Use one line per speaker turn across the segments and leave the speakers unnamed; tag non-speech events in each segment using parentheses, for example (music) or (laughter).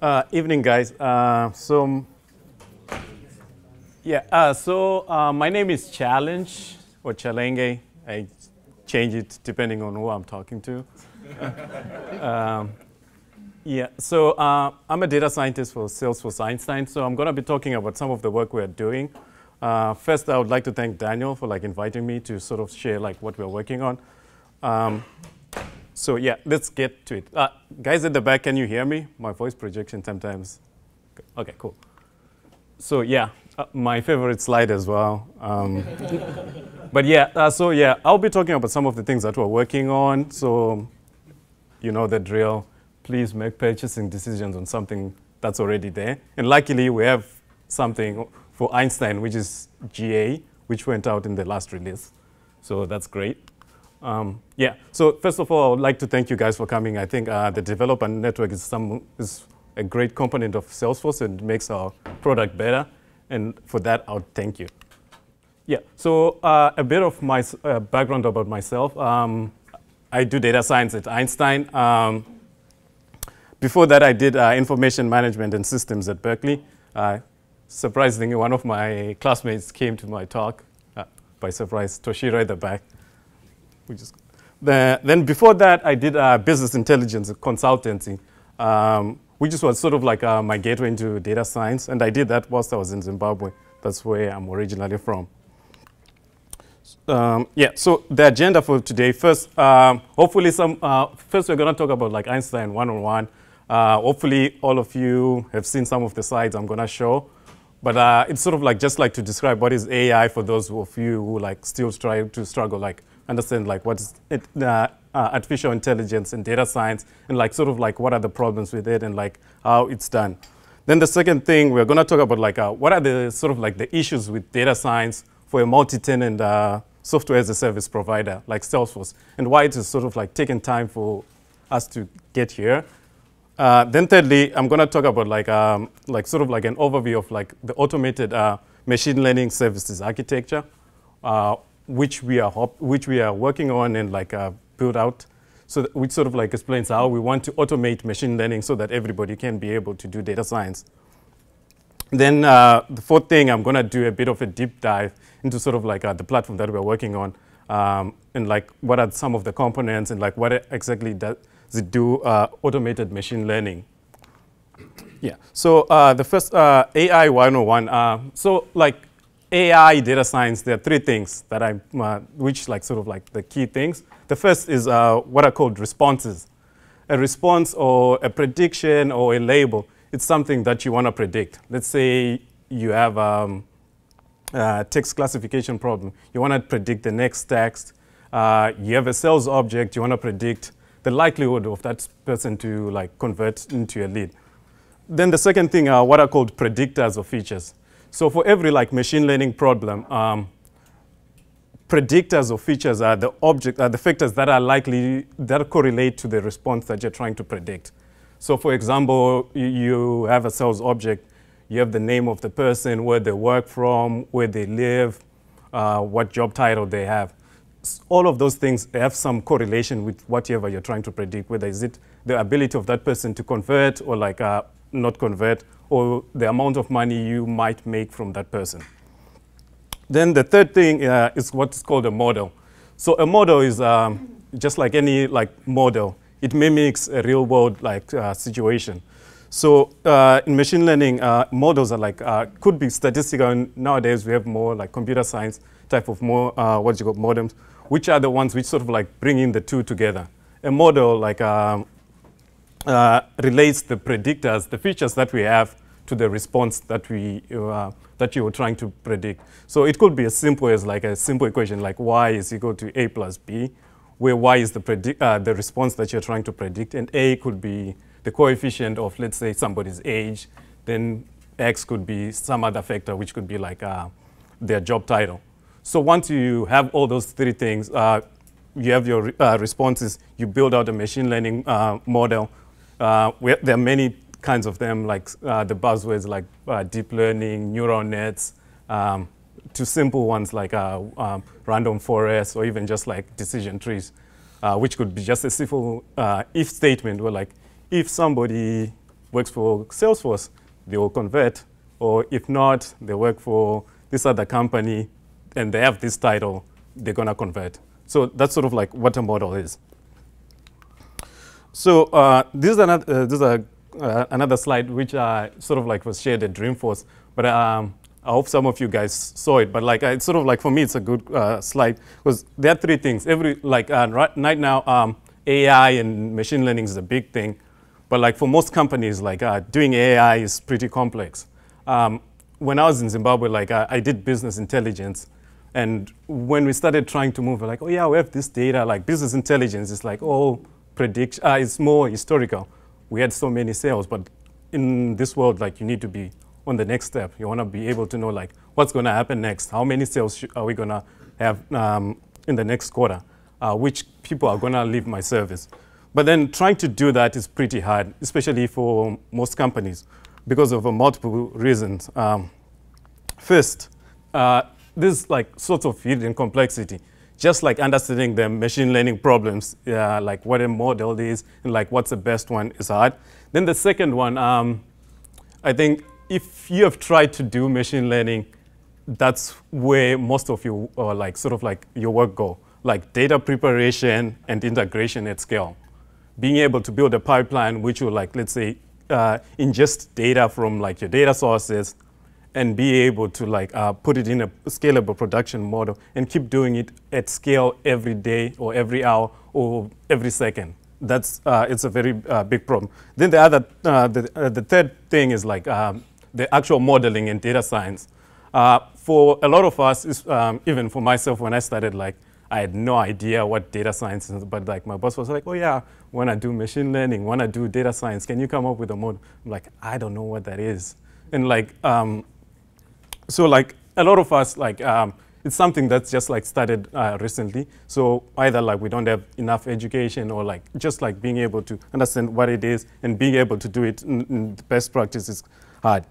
Uh, evening, guys. Uh, so, yeah, uh, so uh, my name is Challenge or Chalenge. I change it depending on who I'm talking to. (laughs) um, yeah, so uh, I'm a data scientist for Salesforce Einstein, so I'm going to be talking about some of the work we're doing. Uh, first, I would like to thank Daniel for like inviting me to sort of share like what we're working on. Um, so yeah, let's get to it. Uh, guys at the back, can you hear me? My voice projection sometimes. Okay, cool. So yeah, uh, my favorite slide as well. Um, (laughs) but yeah, uh, so yeah, I'll be talking about some of the things that we're working on. So you know the drill please make purchasing decisions on something that's already there. And luckily, we have something for Einstein, which is GA, which went out in the last release. So that's great. Um, yeah, so first of all, I would like to thank you guys for coming. I think uh, the developer network is, some, is a great component of Salesforce and makes our product better. And for that, I would thank you. Yeah, so uh, a bit of my uh, background about myself. Um, I do data science at Einstein. Um, before that, I did uh, information management and systems at Berkeley. Uh, surprisingly, one of my classmates came to my talk uh, by surprise, Toshiro at the back. The, then before that, I did uh, business intelligence consultancy, um, which was sort of like uh, my gateway into data science. And I did that whilst I was in Zimbabwe. That's where I'm originally from. Um, yeah, so the agenda for today, first, um, hopefully some, uh, first we're gonna talk about like Einstein one-on-one. -on -one. Uh, hopefully, all of you have seen some of the slides I'm going to show. But uh, it's sort of like just like to describe what is AI for those of you who like still try to struggle, like understand like what is it, uh, uh, artificial intelligence and data science, and like sort of like what are the problems with it and like how it's done. Then the second thing we're going to talk about like uh, what are the sort of like the issues with data science for a multi-tenant uh, software as a service provider like Salesforce, and why it is sort of like taking time for us to get here. Uh, then thirdly, I'm going to talk about like, um, like sort of like an overview of like the automated uh, machine learning services architecture, uh, which we are which we are working on and like uh, build out. So which sort of like explains how we want to automate machine learning so that everybody can be able to do data science. Then uh, the fourth thing, I'm going to do a bit of a deep dive into sort of like uh, the platform that we're working on, um, and like what are some of the components and like what exactly does they do uh, automated machine learning. Yeah, so uh, the first uh, AI 101. Uh, so like AI data science, there are three things that I, uh, which like sort of like the key things. The first is uh, what are called responses. A response or a prediction or a label, it's something that you want to predict. Let's say you have um, a text classification problem. You want to predict the next text. you have a sales object, you want to predict the likelihood of that person to like convert into a lead. Then the second thing are what are called predictors or features. So for every like machine learning problem, um, predictors or features are the object, are the factors that are likely, that correlate to the response that you're trying to predict. So for example, you have a sales object, you have the name of the person, where they work from, where they live, uh, what job title they have all of those things have some correlation with whatever you're trying to predict, whether is it the ability of that person to convert or like uh, not convert, or the amount of money you might make from that person. Then the third thing uh, is what's called a model. So a model is um, just like any like model. It mimics a real world like uh, situation. So uh, in machine learning, uh, models are like, uh, could be statistical. And nowadays we have more like computer science type of more, uh, what you call modems, which are the ones which sort of like bring in the two together. A model like um, uh, relates the predictors, the features that we have to the response that we uh, that you were trying to predict. So it could be as simple as like a simple equation like y is equal to a plus b, where y is the predict uh, the response that you're trying to predict, and a could be the coefficient of let's say somebody's age, then x could be some other factor which could be like uh, their job title. So once you have all those three things, uh, you have your uh, responses, you build out a machine learning model. Uh, there are many kinds of them, like uh, the buzzwords like uh, deep learning, neural nets, um, to simple ones like um, random forests, or even just like decision trees, which could be just a simple if statement where like, if somebody works for Salesforce, they will convert. Or if not, they work for this other company and they have this title, they're going to convert. So that's sort of like what a model is. So uh, this is another, uh, this is a, uh, another slide which uh, sort of like was shared at Dreamforce. But um, I hope some of you guys saw it. But like, it's sort of like for me, it's a good uh, slide because there are three things. Every like uh, right, right now, um, AI and machine learning is a big thing. But like for most companies, like doing AI is pretty complex. Um, when I was in Zimbabwe, like I did business intelligence. And when we started trying to move, like, oh yeah, we have this data, like business intelligence is like, oh, prediction, uh, it's more historical. We had so many sales, but in this world, like you need to be on the next step. You want to be able to know like what's going to happen next. How many sales are we going to have um, in the next quarter? Uh, which people are going to leave my service? But then trying to do that is pretty hard, especially for most companies because of uh, multiple reasons. Um, first, uh, this like sort of hidden complexity, just like understanding the machine learning problems, uh, like what a model is and like what's the best one is hard. Then the second one, um, I think if you have tried to do machine learning, that's where most of your or like sort of like your work go, like data preparation and integration at scale. Being able to build a pipeline which will like, let's say, uh, ingest data from like your data sources, and be able to like uh, put it in a scalable production model and keep doing it at scale every day or every hour or every second. That's uh, it's a very uh, big problem. Then the other, uh, the, uh, the third thing is like um, the actual modeling and data science. Uh, for a lot of us, um, even for myself, when I started, like I had no idea what data science is, but like my boss was like, "Oh yeah, when I do machine learning, when I do data science, can you come up with a model?" I'm like, "I don't know what that is," and like um, so like a lot of us, like um, it's something that's just like started uh, recently. So either like we don't have enough education or like just like being able to understand what it is and being able to do it in, in best practice is hard.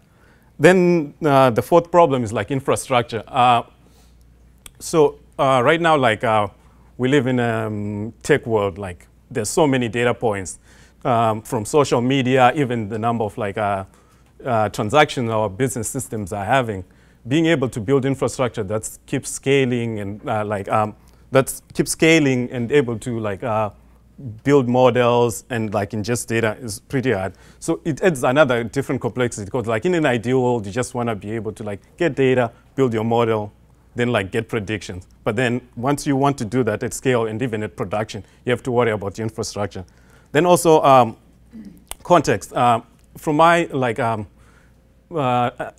Then uh, the fourth problem is like infrastructure. Uh, so uh, right now, like uh, we live in a um, tech world, like there's so many data points um, from social media, even the number of like uh, transactions our business systems are having being able to build infrastructure that keeps scaling and uh, like um, that keeps scaling and able to like uh, build models and like ingest data is pretty hard. So it adds another different complexity because like in an ideal world, you just want to be able to like get data, build your model, then like get predictions. But then once you want to do that at scale and even at production, you have to worry about the infrastructure. Then also um, context. Uh, from my like um, uh,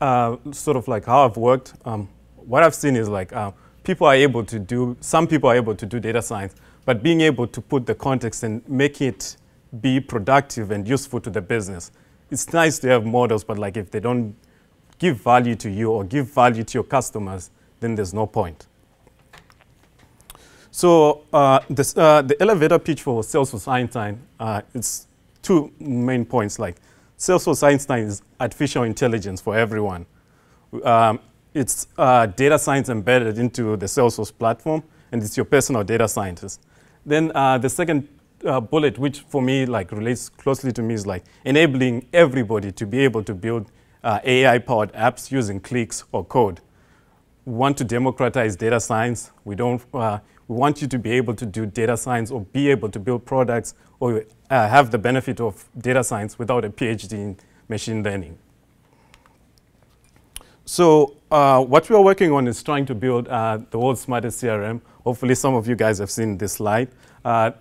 uh, sort of like how I've worked, um, what I've seen is like uh, people are able to do, some people are able to do data science, but being able to put the context and make it be productive and useful to the business. It's nice to have models, but like if they don't give value to you or give value to your customers, then there's no point. So uh, this, uh, the elevator pitch for Salesforce Einstein, uh, it's two main points. Like Salesforce Einstein is artificial intelligence for everyone. Um, it's uh, data science embedded into the Salesforce platform, and it's your personal data scientist. Then uh, the second uh, bullet, which for me like relates closely to me, is like enabling everybody to be able to build uh, AI-powered apps using clicks or code. We want to democratize data science. We don't. Uh, we want you to be able to do data science or be able to build products or uh, have the benefit of data science without a PhD in machine learning. So uh, what we are working on is trying to build uh, the world's smartest CRM. Hopefully some of you guys have seen this slide. Uh,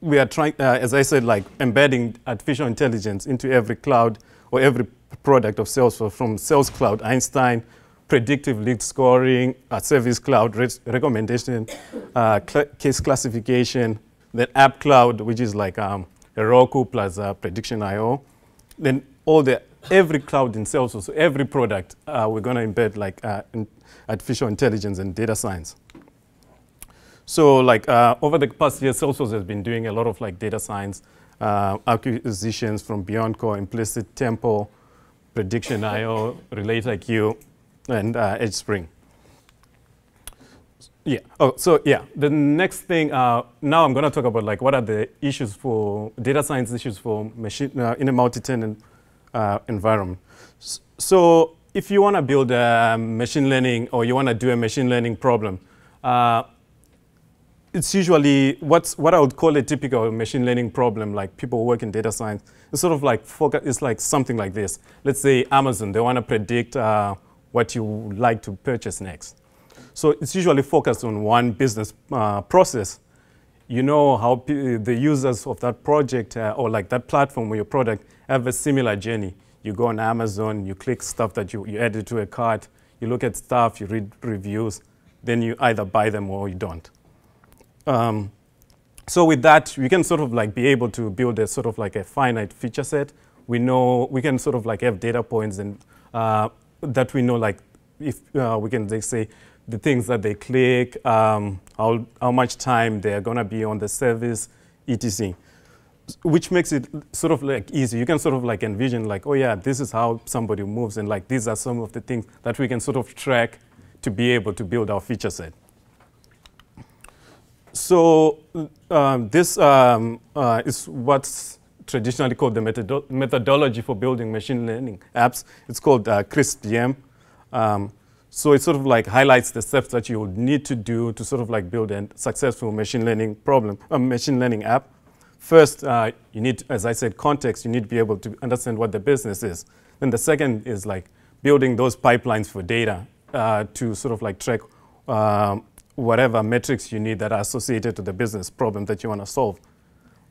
we are trying, uh, as I said, like embedding artificial intelligence into every cloud or every product of Salesforce from Sales Cloud, Einstein, predictive lead scoring, uh, service cloud, recommendation, uh, cl case classification, then app cloud, which is like um, Heroku plus uh, prediction IO. Then all the, every cloud in Salesforce, so every product, uh, we're going to embed like uh, in artificial intelligence and data science. So like uh, over the past year, Salesforce has been doing a lot of like data science acquisitions from BeyondCore, Implisit, Tempo, Prediction IO, RelateIQ, and uh, EdgeSpring. Yeah. Oh, so yeah. The next thing uh, now I'm going to talk about like what are the issues for data science issues for machine uh, in a multi-tenant uh, environment. So if you want to build a machine learning or you want to do a machine learning problem, uh, it's usually what's what I would call a typical machine learning problem, like people who work in data science. It's sort of like focus, it's like something like this. Let's say Amazon, they want to predict uh, what you like to purchase next. So it's usually focused on one business uh, process. You know how the users of that project uh, or like that platform or your product have a similar journey. You go on Amazon, you click stuff that you, you add it to a cart, you look at stuff, you read reviews, then you either buy them or you don't. Um, so with that, we can sort of like be able to build a sort of like a finite feature set. We know, we can sort of like have data points and uh, that we know like if uh, we can they say the things that they click, um, how, how much time they're gonna be on the service, etc. Which makes it sort of like easy. You can sort of like envision like, oh yeah, this is how somebody moves and like these are some of the things that we can sort of track to be able to build our feature set. So um, this um, uh, is what's traditionally called the methodo methodology for building machine learning apps. It's called uh, CRISP-DM. Um, so it sort of like highlights the steps that you would need to do to sort of like build a successful machine learning problem, a machine learning app. First, uh, you need, as I said, context. You need to be able to understand what the business is. Then the second is like building those pipelines for data uh, to sort of like track um, whatever metrics you need that are associated to the business problem that you want to solve.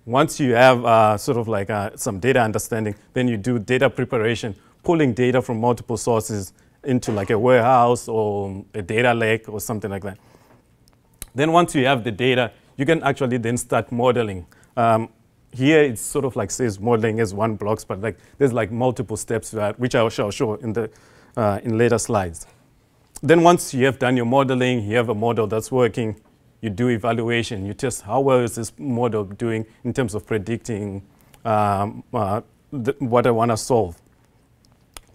Once you have uh, sort of like uh, some data understanding, then you do data preparation, pulling data from multiple sources into like a warehouse or a data lake or something like that. Then once you have the data, you can actually then start modeling. Um, here it sort of like says modeling is one blocks, but like there's like multiple steps that, which I shall show in the uh, in later slides. Then once you have done your modeling, you have a model that's working, you do evaluation, you test how well is this model doing in terms of predicting um, uh, what I want to solve.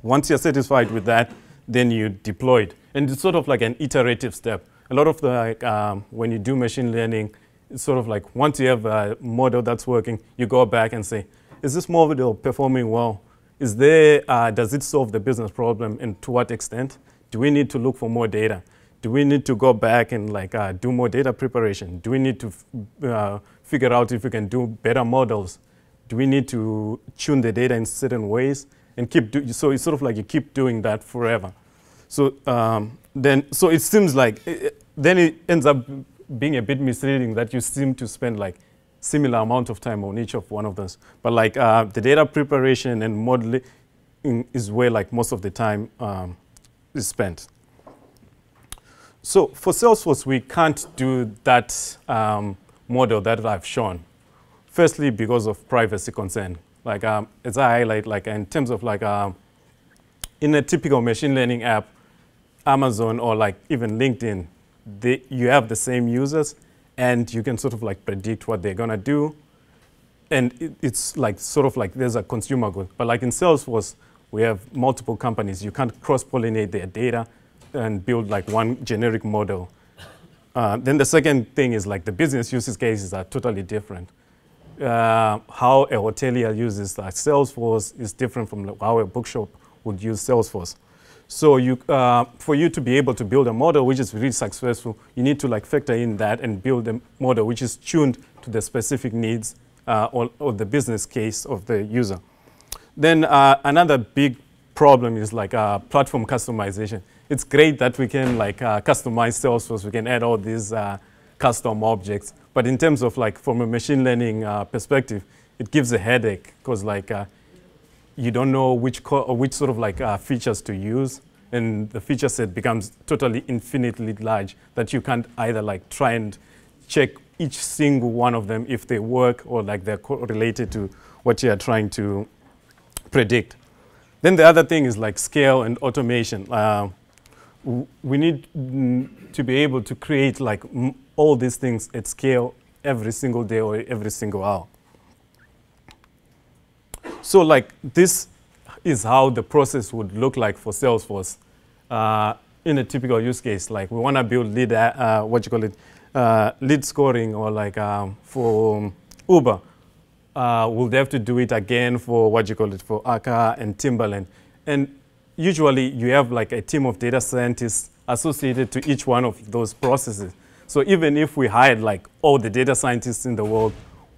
Once you're satisfied with that, then you deploy it. And it's sort of like an iterative step. A lot of the, like, um, when you do machine learning, it's sort of like once you have a model that's working, you go back and say, is this model performing well? Is there, uh, does it solve the business problem and to what extent? Do we need to look for more data? Do we need to go back and like uh, do more data preparation? Do we need to uh, figure out if we can do better models? Do we need to tune the data in certain ways? and keep do, so it's sort of like you keep doing that forever. So um, then, so it seems like it, then it ends up being a bit misleading that you seem to spend like similar amount of time on each of one of those. But like uh, the data preparation and modeling is where like most of the time um, is spent. So for Salesforce, we can't do that um, model that I've shown. Firstly, because of privacy concern. Like um, as I highlight, like in terms of like um, in a typical machine learning app, Amazon or like even LinkedIn, they, you have the same users and you can sort of like predict what they're gonna do. And it, it's like sort of like there's a consumer good. But like in Salesforce, we have multiple companies. You can't cross-pollinate their data and build like one generic model. Uh, then the second thing is like the business use cases are totally different uh, how a hotelier uses like Salesforce is different from how a bookshop would use Salesforce. So you, uh, for you to be able to build a model which is really successful, you need to like factor in that and build a model which is tuned to the specific needs uh, or, or, the business case of the user. Then uh, another big problem is like uh, platform customization. It's great that we can like uh, customize Salesforce. We can add all these custom objects. But in terms of like from a machine learning uh, perspective, it gives a headache because like uh, you don't know which which sort of like uh, features to use, and the feature set becomes totally infinitely large that you can't either like try and check each single one of them if they work or like they're related to what you are trying to predict. Then the other thing is like scale and automation. Uh, we need to be able to create like all these things at scale every single day or every single hour. So like this is how the process would look like for Salesforce uh, in a typical use case. Like we want to build lead, uh, what you call it, uh, lead scoring or like um, for Uber. uh, we'll have to do it again for what you call it for Akka and Timberland. And usually you have like a team of data scientists associated to each one of those processes. So even if we hired like all the data scientists in the world,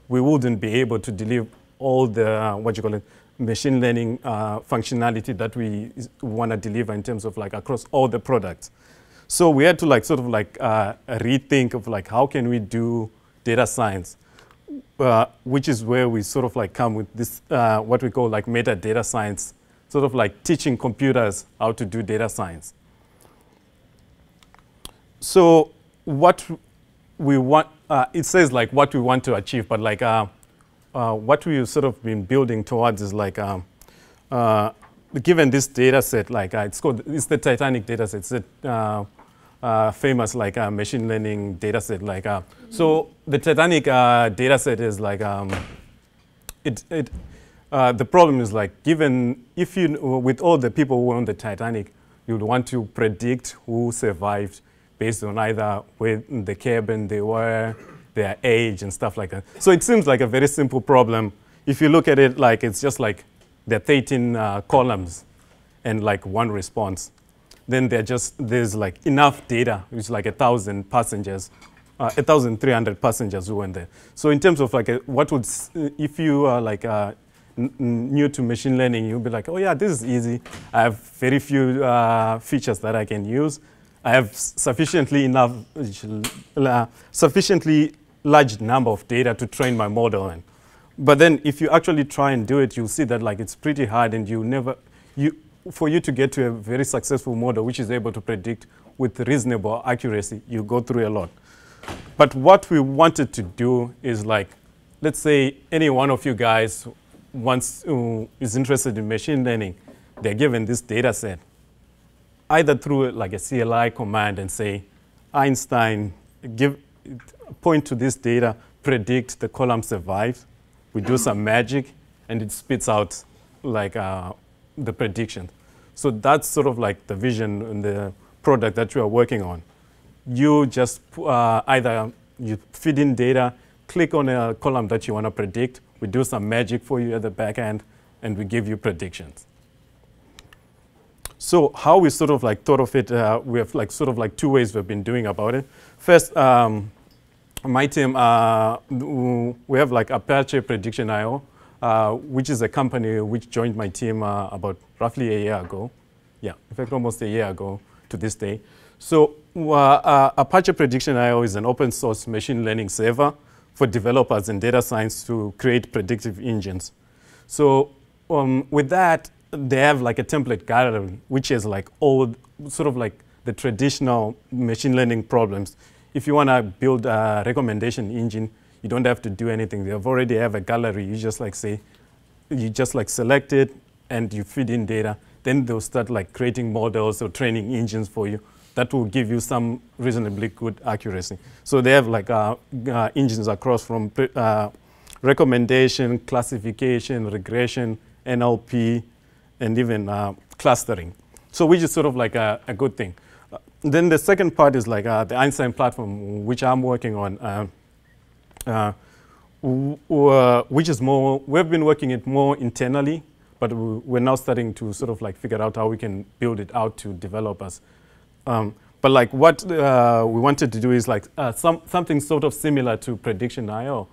we wouldn't be able to deliver all the, uh, what you call it, machine learning uh, functionality that we want to deliver in terms of like across all the products. So we had to like sort of like uh, rethink of like how can we do data science, uh, which is where we sort of like come with this, uh, what we call like meta data science, sort of like teaching computers how to do data science. So what we want, uh, it says like what we want to achieve, but like uh, what we've sort of been building towards is like, um, uh, given this data set, like uh, it's called, it's the Titanic data set, it's a uh, uh, famous like machine learning data set. Like, mm -hmm. so the Titanic data set is like, um, it, it, the problem is like, given, if you, with all the people who were on the Titanic, you'd want to predict who survived based on either where the cabin they were, their age and stuff like that. So it seems like a very simple problem. If you look at it like it's just like there are 13 uh, columns and like one response. Then there just, there's like enough data, which is like a thousand passengers, uh, 1,300 passengers who went there. So in terms of like a, what would, if you are like uh, new to machine learning, you'll be like, oh yeah, this is easy. I have very few uh, features that I can use. I have sufficiently enough, uh, sufficiently large number of data to train my model on. But then if you actually try and do it, you'll see that like it's pretty hard and you never, you, for you to get to a very successful model which is able to predict with reasonable accuracy, you go through a lot. But what we wanted to do is like, let's say any one of you guys wants, uh, is interested in machine learning, they're given this data set, either through like a CLI command and say, Einstein, give, point to this data, predict the column survives. We do some magic, and it spits out like uh, the prediction. So that's sort of like the vision and the product that you are working on. You just uh, either you feed in data, click on a column that you want to predict, we do some magic for you at the back end, and we give you predictions. So how we sort of like thought of it, uh, we have like sort of like two ways we've been doing about it. First, um, my team, uh, we have like Apache Prediction IO, uh, which is a company which joined my team uh, about roughly a year ago. Yeah, in fact, almost a year ago to this day. So uh, uh, Apache Prediction IO is an open source machine learning server for developers and data science to create predictive engines. So um, with that, they have like a template gallery, which is like all sort of like the traditional machine learning problems if you want to build a recommendation engine, you don't have to do anything. They already have a gallery. You just like say, you just like select it and you feed in data. Then they'll start like creating models or training engines for you that will give you some reasonably good accuracy. So they have like uh, uh, engines across from uh, recommendation, classification, regression, NLP, and even uh, clustering. So which is sort of like a, a good thing then the second part is like uh, the Einstein platform, which I'm working on, uh, uh, uh, which is more, we've been working it more internally, but we're now starting to sort of like figure out how we can build it out to developers. Um, but like what uh, we wanted to do is like uh, some, something sort of similar to Prediction IO,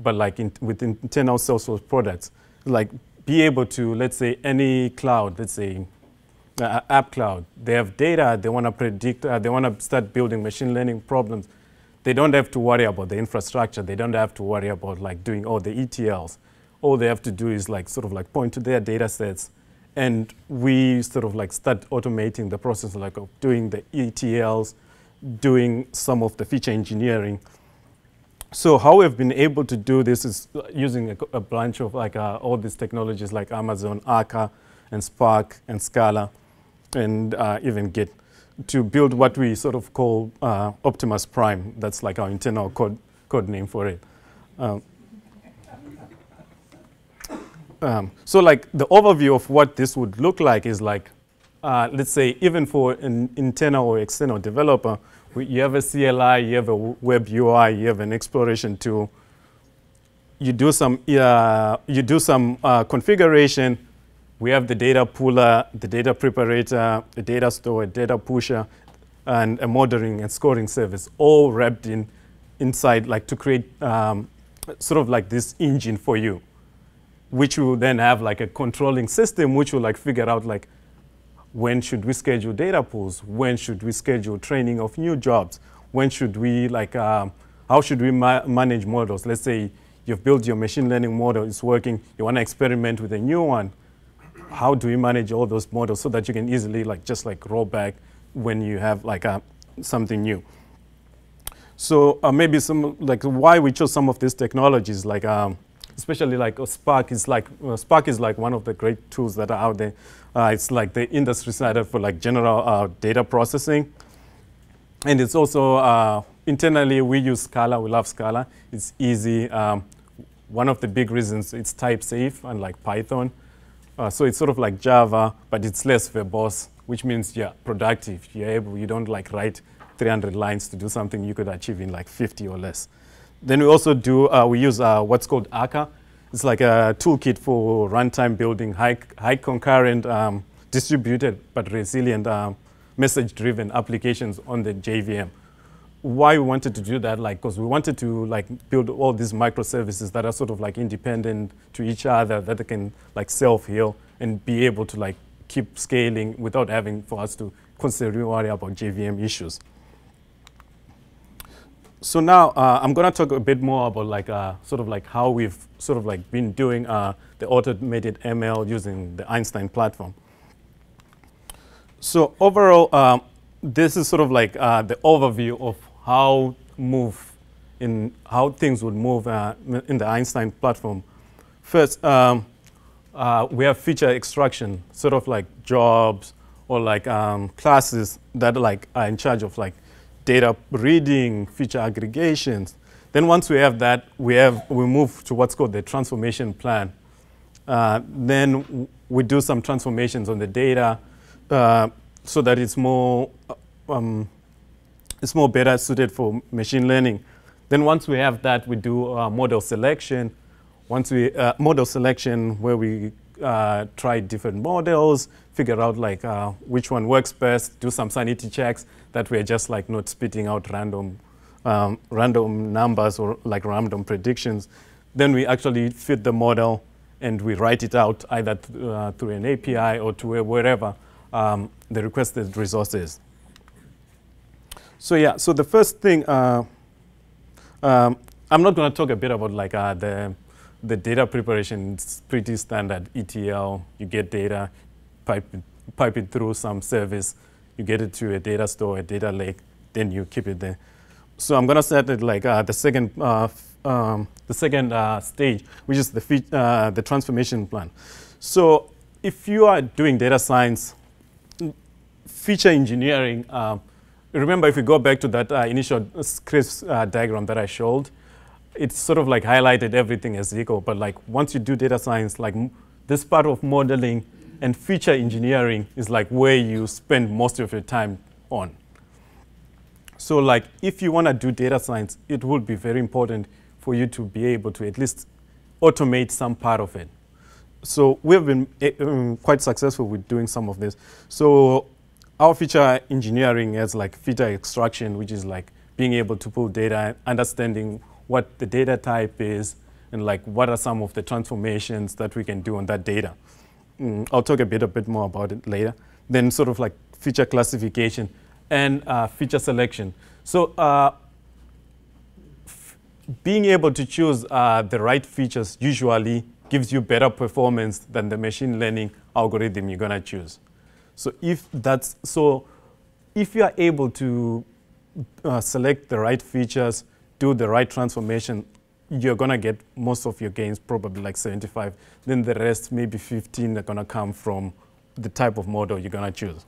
but like in, with internal Salesforce products. Like be able to, let's say, any cloud, let's say uh, app cloud. They have data, they want to predict, uh, they want to start building machine learning problems. They don't have to worry about the infrastructure. They don't have to worry about like doing all the ETLs. All they have to do is like sort of like point to their data sets and we sort of like start automating the process like of doing the ETLs, doing some of the feature engineering. So how we've been able to do this is using a, a bunch of like uh, all these technologies like Amazon, Akka, and Spark, and Scala and uh, even Git to build what we sort of call uh, Optimus Prime. That's like our internal code, code name for it. Um, um, so like the overview of what this would look like is like, uh, let's say even for an internal or external developer, you have a CLI, you have a web UI, you have an exploration tool, you do some, uh, you do some uh, configuration. We have the data pooler, the data preparator, the data store, a data pusher, and a monitoring and scoring service, all wrapped in inside, like to create um, sort of like this engine for you, which will then have like a controlling system, which will like figure out like when should we schedule data pools, when should we schedule training of new jobs, when should we like, um, how should we ma manage models? Let's say you've built your machine learning model, it's working, you want to experiment with a new one. How do we manage all those models so that you can easily like just like roll back when you have like a, something new? So uh, maybe some like why we chose some of these technologies, like um, especially like uh, Spark is like uh, Spark is like one of the great tools that are out there. Uh, it's like the industry standard for like general uh, data processing, and it's also uh, internally we use Scala. We love Scala. It's easy. Um, one of the big reasons it's type safe, and like Python. So it's sort of like Java, but it's less verbose, which means you're productive. You're able. You don't like write 300 lines to do something you could achieve in like 50 or less. Then we also do, uh, we use uh, what's called Akka. It's like a toolkit for runtime building, high, high concurrent, um, distributed but resilient um, message-driven applications on the JVM. Why we wanted to do that, like, because we wanted to like build all these microservices that are sort of like independent to each other, that they can like self-heal and be able to like keep scaling without having for us to constantly worry about JVM issues. So now uh, I'm going to talk a bit more about like uh, sort of like how we've sort of like been doing uh, the automated ML using the Einstein platform. So overall, um, this is sort of like uh, the overview of how move in how things would move uh, in the Einstein platform. First, um, uh, we have feature extraction, sort of like jobs or like um, classes that like are in charge of like data reading, feature aggregations. Then once we have that, we, have, we move to what's called the transformation plan. Uh, then we do some transformations on the data uh, so that it's more, um, it's more better suited for machine learning. Then once we have that, we do uh, model selection. Once we, uh, model selection where we uh, try different models, figure out like uh, which one works best, do some sanity checks that we're just like not spitting out random, um, random numbers or like random predictions. Then we actually fit the model and we write it out either th uh, through an API or to wherever um, the requested resource is. So yeah, so the first thing, uh, um, I'm not going to talk a bit about like uh, the the data preparation. It's pretty standard ETL. You get data, pipe it, pipe it through some service, you get it to a data store, a data lake, then you keep it there. So I'm gonna set it like uh, the second, uh, um, the second uh, stage, which is the, uh, the transformation plan. So if you are doing data science, feature engineering, remember if we go back to that uh, initial CRISP uh, diagram that I showed, it's sort of like highlighted everything as equal, but like once you do data science, like this part of modeling and feature engineering is like where you spend most of your time on. So like if you want to do data science, it would be very important for you to be able to at least automate some part of it. So we've been um, quite successful with doing some of this. So our feature engineering has like feature extraction, which is like being able to pull data, understanding what the data type is, and like what are some of the transformations that we can do on that data. Mm, I'll talk a bit, a bit more about it later. Then sort of like feature classification and uh, feature selection. So uh, being able to choose uh, the right features usually gives you better performance than the machine learning algorithm you're gonna choose. So if that's so, if you are able to uh, select the right features, do the right transformation, you're going to get most of your gains, probably like 75. Then the rest, maybe 15, are going to come from the type of model you're going to choose.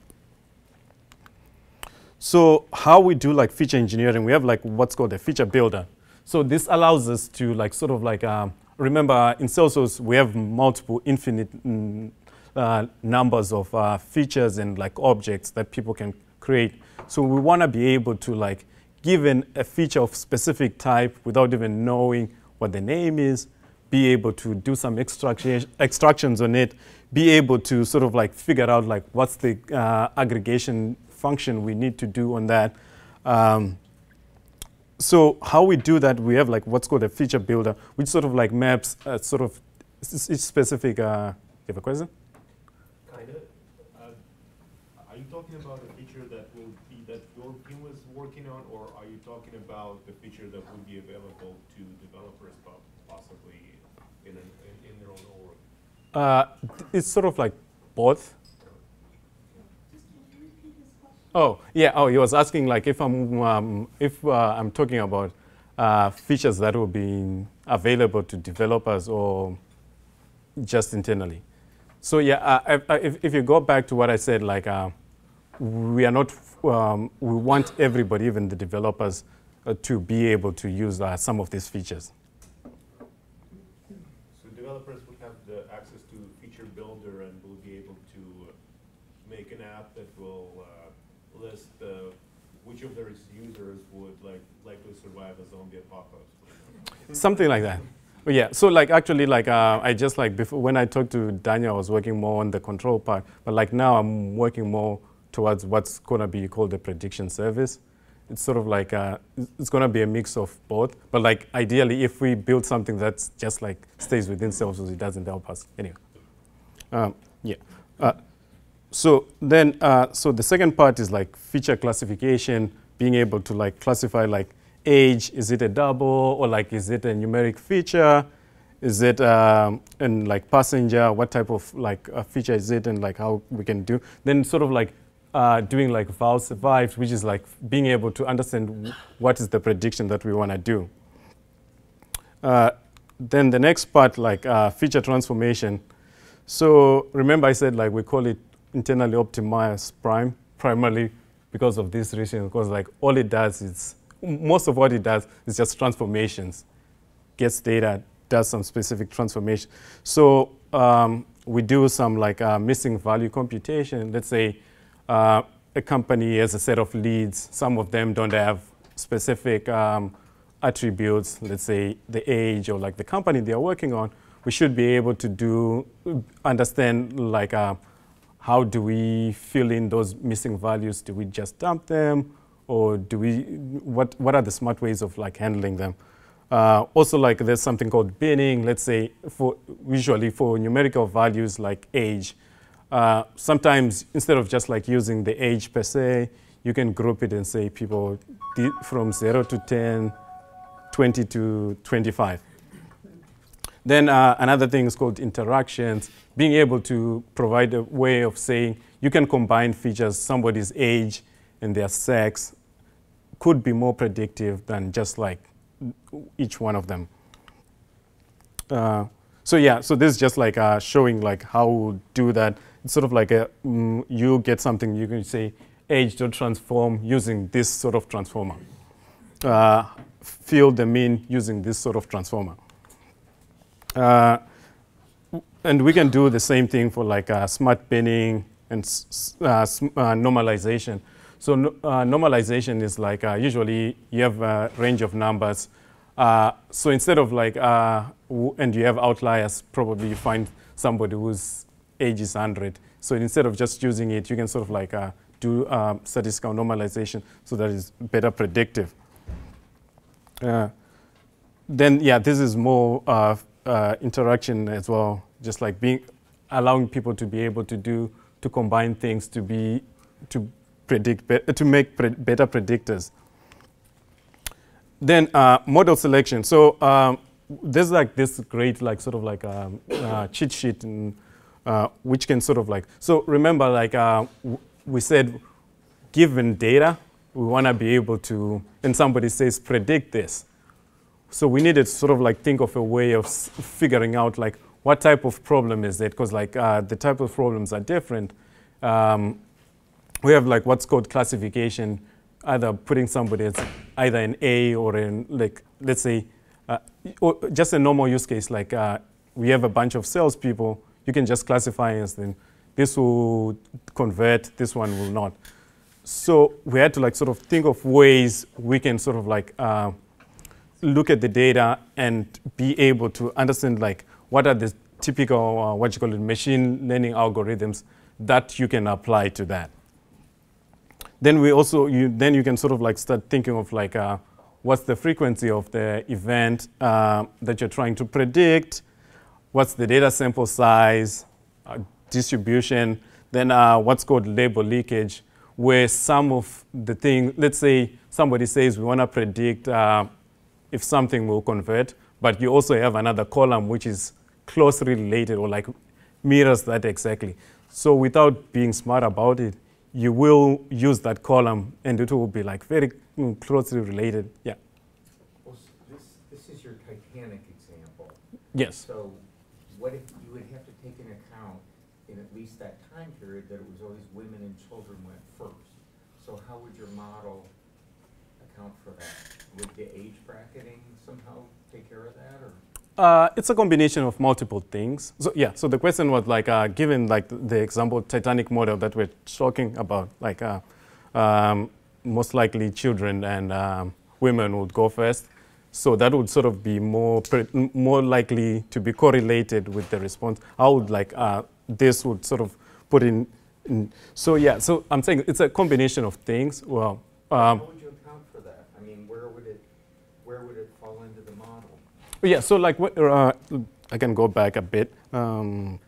So how we do like feature engineering, we have like what's called a feature builder. So this allows us to like sort of like, um, remember in Salesforce, we have multiple infinite mm, uh, numbers of uh, features and like objects that people can create. So we want to be able to like given a feature of specific type without even knowing what the name is, be able to do some extraction, extractions on it, be able to sort of like figure out like what's the uh, aggregation function we need to do on that. Um, so how we do that, we have like what's called a feature builder, which sort of like maps uh, sort of each specific. Uh, you have a question?
Kind of. Uh, are you talking about a feature that will be that your team was working on, or are you talking about the feature that would be available to developers, possibly in, an, in, in their own org?
Uh, it's sort of like both. Oh, yeah. Oh, he was asking like if I'm um, if uh, I'm talking about uh, features that will be available to developers or just internally. So yeah, uh, if, if you go back to what I said, like uh, we are not, um, we want everybody, even the developers, uh, to be able to use uh, some of these features.
So developers would have the access to feature builder and will be able to make an app that will list which of their users would like likely survive a zombie apocalypse.
Something like that. yeah, so like actually like uh, I just like before when I talked to Daniel, I was working more on the control part, but like now I'm working more towards what's gonna be called the prediction service. It's sort of like uh, it's gonna be a mix of both, but like ideally if we build something that's just like stays within Salesforce, it doesn't help us anyway. Um, yeah. Uh, so then, uh, so the second part is like feature classification, being able to like classify like age, is it a double or like is it a numeric feature? Is it um, and like passenger, what type of like a feature is it and like how we can do? Then sort of like uh, doing like val survived, which is like being able to understand what is the prediction that we want to do. Uh, then the next part, like uh, feature transformation. So remember I said like we call it internally Optimus Prime, primarily because of this reason, because like all it does is, most of what it does is just transformations, gets data, does some specific transformation. So um, we do some like uh, missing value computation. Let's say uh, a company has a set of leads. Some of them don't have specific um, attributes, let's say the age or like the company they are working on. We should be able to do, understand like uh, how do we fill in those missing values? Do we just dump them? Or do we, what, what are the smart ways of like handling them? Uh, also like there's something called binning, let's say for usually for numerical values like age. Uh, sometimes instead of just like using the age per se, you can group it and say people from 0 to 10, 20 to 25. Then uh, another thing is called interactions, being able to provide a way of saying you can combine features, somebody's age and their sex could be more predictive than just like each one of them. Uh, so yeah, so this is just like uh, showing like how we do that. It's sort of like a, mm, you get something, you can say age to transform using this sort of transformer. Uh, fill the mean using this sort of transformer. Uh, and we can do the same thing for like uh, smart binning and uh, uh, normalization. So no, uh, normalization is like usually you have a range of numbers. so instead of like, and you have outliers, probably you find somebody whose age is 100. So instead of just using it, you can sort of like do um, statistical normalization so that it's better predictive. Uh, then, yeah, this is more uh, uh, interaction as well, just like being allowing people to be able to do to combine things to be to predict to make pre better predictors. Then uh, model selection. So um, there's like this great like sort of like um, uh, cheat sheet and, uh, which can sort of like so remember like uh, we said given data we want to be able to and somebody says predict this so we needed to sort of like think of a way of figuring out like what type of problem is it? Because like uh, the type of problems are different. Um, we have like what's called classification, either putting somebody as either an A or in like, let's say, uh, just a normal use case, like uh, we have a bunch of salespeople, you can just classify as them. This will convert, this one will not. So we had to like sort of think of ways we can sort of like uh, look at the data and be able to understand like what are the typical uh, what you call it machine learning algorithms that you can apply to that. Then we also you then you can sort of like start thinking of like uh, what's the frequency of the event uh, that you're trying to predict, what's the data sample size, uh, distribution, then uh, what's called label leakage, where some of the thing, let's say somebody says we want to predict uh, if something will convert, but you also have another column which is closely related or like mirrors that exactly. So without being smart about it, you will use that column and it will be like very mm, closely related. Yeah.
Well, this, this is your Titanic example.
Yes.
So what if you would have to take into account in at least that time period that it was always women and children went first? So how would your model account for that? Would the age bracketing somehow take care of that or?
Uh, it's a combination of multiple things. So yeah, so the question was like, uh, given like the example Titanic model that we're talking about, like uh, um, most likely children and um, women would go first. So that would sort of be more more likely to be correlated with the response. I would like uh, this would sort of put in, in, So yeah, so I'm saying it's a combination of things. Well,
um, how would you account for that? I mean, where would it where would it fall into the model?
Yeah, so like uh, I can go back a bit. Um,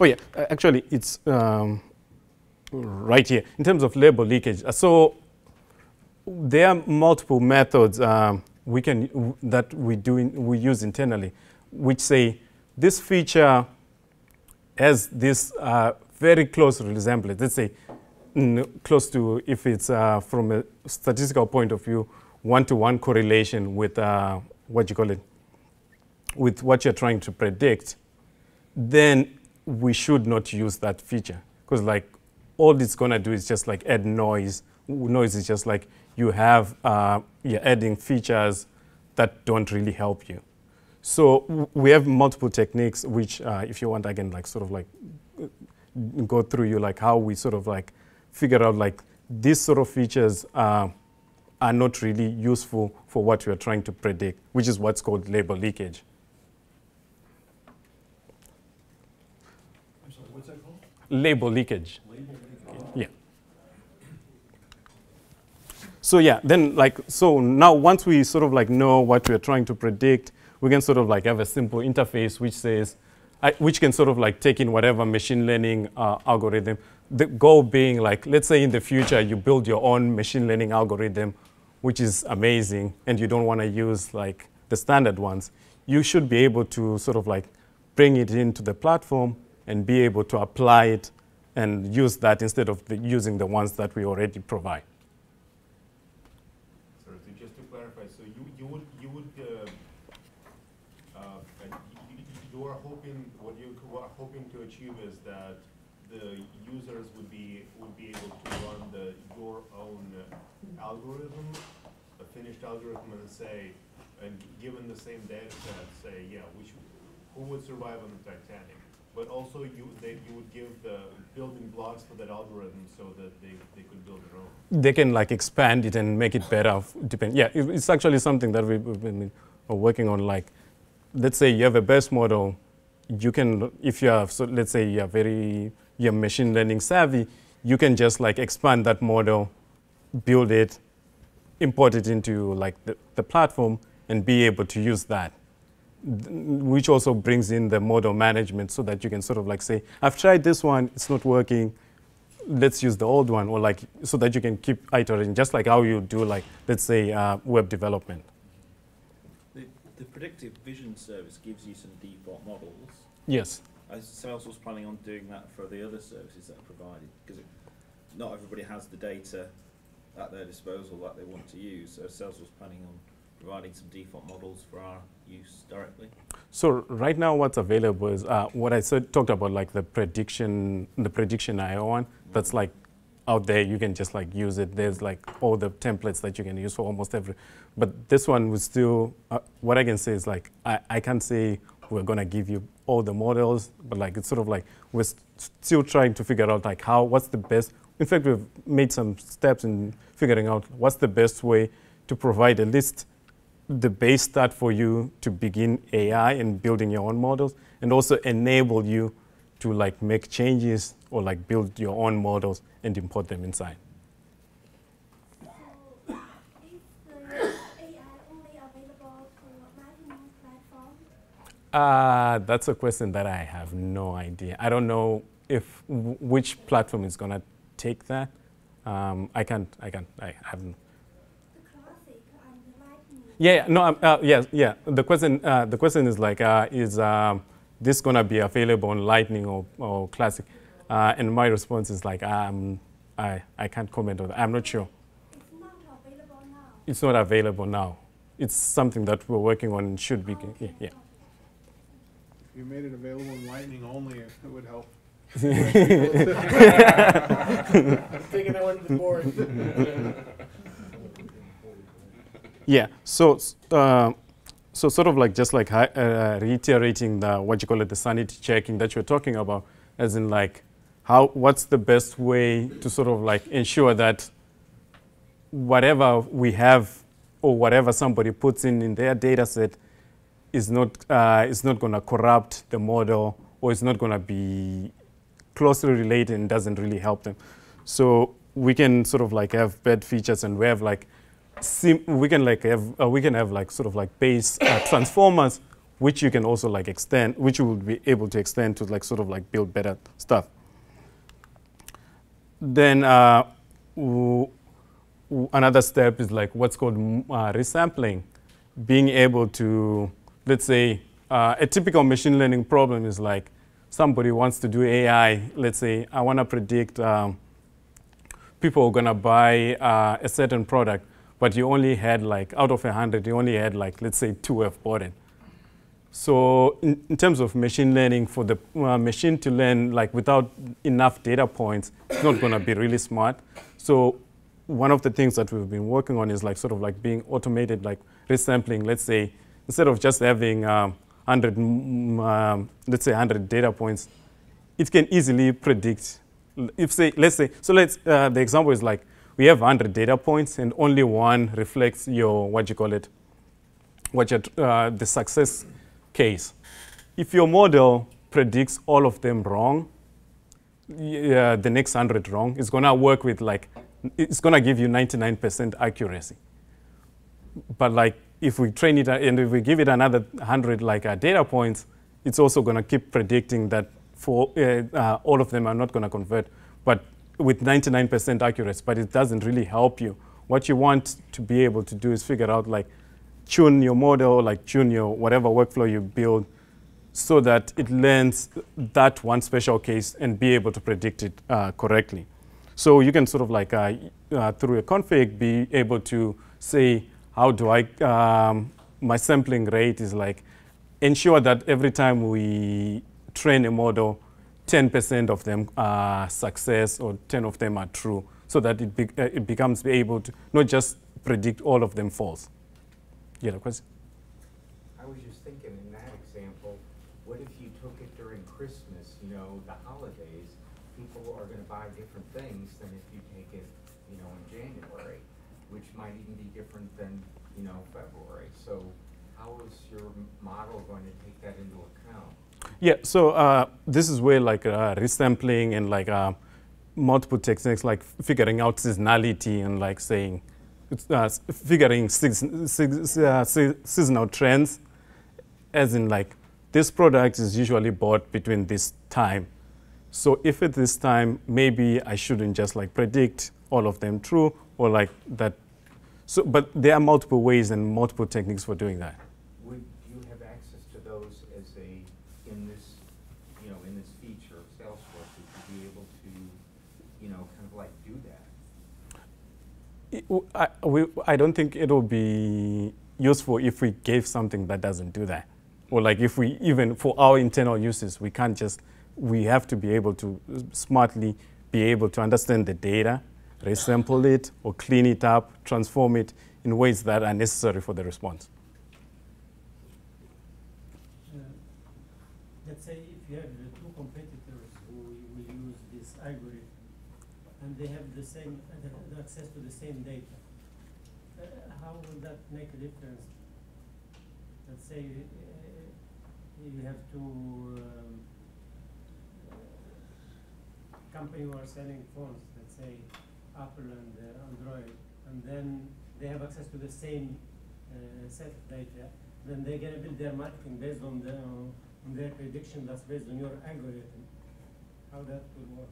oh yeah, actually it's um, right here in terms of label leakage. So there are multiple methods um, we can that we do in, we use internally, which say this feature has this uh, very close resemblance. Let's say close to if it's uh, from a statistical point of view, one-to-one -one correlation with uh, what you call it, with what you're trying to predict, then we should not use that feature because like all it's gonna do is just like add noise. Noise is just like you have, uh, you're adding features that don't really help you. So we have multiple techniques, which uh, if you want, I can like sort of like go through you like how we sort of like figure out like these sort of features uh, are not really useful for what we are trying to predict, which is what's called label leakage.
I'm sorry, what's that called?
Label leakage. Label leakage. Yeah. So yeah, then like, so now once we sort of like know what we're trying to predict, we can sort of like have a simple interface which says, which can sort of like take in whatever machine learning uh, algorithm. The goal being like, let's say in the future you build your own machine learning algorithm, which is amazing, and you don't want to use like the standard ones. You should be able to sort of like bring it into the platform and be able to apply it and use that instead of the, using the ones that we already provide.
Sorry, so just to clarify, so you, you would, you would uh, you are hoping, what you are hoping to achieve is that the users would be, would be able to run the, your own algorithm, a finished algorithm and say, and given the same data set, say, yeah, which, who would survive on the Titanic? But also you, they, you would give the building blocks for that algorithm so that they, they could build their own.
They can like expand it and make it better. Depend. Yeah, it's actually something that we've been working on. Like let's say you have a best model, you can, if you have, so let's say you're very, you're machine learning savvy, you can just like expand that model, build it, import it into like the, the platform and be able to use that which also brings in the model management so that you can sort of like say, I've tried this one, it's not working, let's use the old one, or like, so that you can keep iterating, just like how you do like, let's say, uh, web development
the predictive vision service gives you some default models.
Yes.
Salesforce planning on doing that for the other services that are provided? Because not everybody has the data at their disposal that they want to use. So Salesforce planning on providing some default models for our use directly?
So right now what's available is uh, what I said talked about like the prediction the PredictionIO one. That's like out there you can just like use it. There's like all the templates that you can use for almost every but this one was still, uh, what I can say is like, I, I can't say we're gonna give you all the models, but like it's sort of like we're st still trying to figure out like how, what's the best, in fact we've made some steps in figuring out what's the best way to provide at least the base start for you to begin AI and building your own models, and also enable you to like make changes or like build your own models and import them inside.
So, is the AI only available for Lightning platform?
Uh, that's a question that I have no idea. I don't know if which platform is gonna take that. Um, I can't. I can't. I haven't. Yeah. No. Uh, yes. Yeah. The question. Uh, the question is like, uh, is um, this gonna be available on Lightning or, or Classic? Uh, and my response is like, um, I I can't comment on that. I'm not sure.
It's not available now.
It's not available now. It's something that we're working on. and Should be.
Okay,
Yeah. yeah.
Okay.
If you made it available in Lightning only, it would help.
I'm Taking that one to the board.
Yeah. So, uh, so sort of like just like uh, reiterating the what you call it the sanity checking that you're talking about, as in like how what's the best way to sort of like ensure that whatever we have or whatever somebody puts in in their data set is not uh, is not going to corrupt the model or it's not going to be closely related and doesn't really help them. So we can sort of like have bad features and we have like we can like have uh, we can have like sort of like base uh, transformers which you can also like extend which you will be able to extend to like sort of like build better stuff. Then uh, another step is like what's called uh, resampling, being able to let's say uh, a typical machine learning problem is like somebody wants to do AI. Let's say I want to predict um, people are gonna buy uh, a certain product, but you only had like out of a hundred, you only had like let's say two have bought it. So in, in terms of machine learning, for the uh, machine to learn like without enough data points, it's not gonna be really smart. So one of the things that we've been working on is like sort of like being automated, like resampling. Let's say instead of just having um, 100, mm, um, let's say 100 data points, it can easily predict. If say, let's say, so let's, uh, the example is like we have 100 data points and only one reflects your, what you call it, what uh, the success case. If your model predicts all of them wrong, yeah, the next 100 wrong, it's gonna work with like, it's gonna give you 99% accuracy. But like, if we train it and if we give it another 100 like uh, data points, it's also gonna keep predicting that for uh, uh, all of them are not gonna convert, but with 99% accuracy. But it doesn't really help you. What you want to be able to do is figure out like, tune your model, like tune your whatever workflow you build, so that it learns that one special case and be able to predict it uh, correctly. So you can sort of like uh, uh, through a config be able to say how do I um, my sampling rate is like ensure that every time we train a model, 10% of them are success or 10 of them are true, so that it, be, uh, it becomes able to not just predict all of them false. Yeah, the question.
I was just thinking in that example, what if you took it during Christmas, you know, the holidays? People are gonna buy different things than if you take it, you know, in January, which might even be different than, you know, February. So how is your model going to take that into account?
Yeah, so uh, this is where like uh, resampling and like uh, multiple techniques like figuring out seasonality and like saying, it's, uh, figuring season, seas- uh, se- seasonal trends, as in like this product is usually bought between this time. So if at this time, maybe I shouldn't just like predict all of them true or like that. So, but there are multiple ways and multiple techniques for doing that.
Would you have access to those as a, in this, you know, in this feature of Salesforce, you be able to, you know, kind of like do that?
I- w- I, we, I don't think it'll be useful if we gave something that doesn't do that. Or like if we, even for our internal uses, we can't just, we have to be able to smartly be able to understand the data, resample it, or clean it up, transform it in ways that are necessary for the response.
Uh, Let's say if you have two competitors who will use this algorithm, and they have the same, the- access to the same data, uh, how will that make a difference let's say uh, you have two um, uh, who are selling phones, let's say Apple and uh, Android, and then they have access to the same uh, set of data, then they're gonna build their marketing based on the on their prediction that's based on your algorithm. How that will work?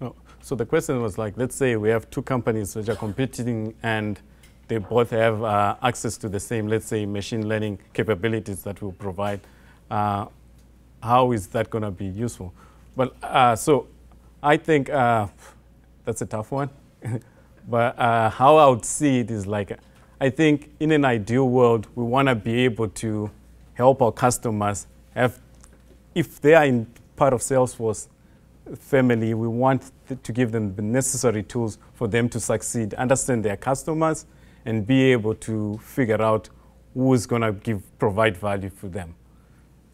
Oh, so the question was like, let's say we have two companies which are competing and they both have uh, access to the same, let's say, machine learning capabilities that we provide. Uh, how is that going to be useful? Well, uh, so I think uh, that's a tough one. (laughs) but uh, how I would see it is like, I think in an ideal world, we want to be able to help our customers have, if they are in part of Salesforce, family, we want to give them the necessary tools for them to succeed, understand their customers, and be able to figure out who's going to give provide value for them.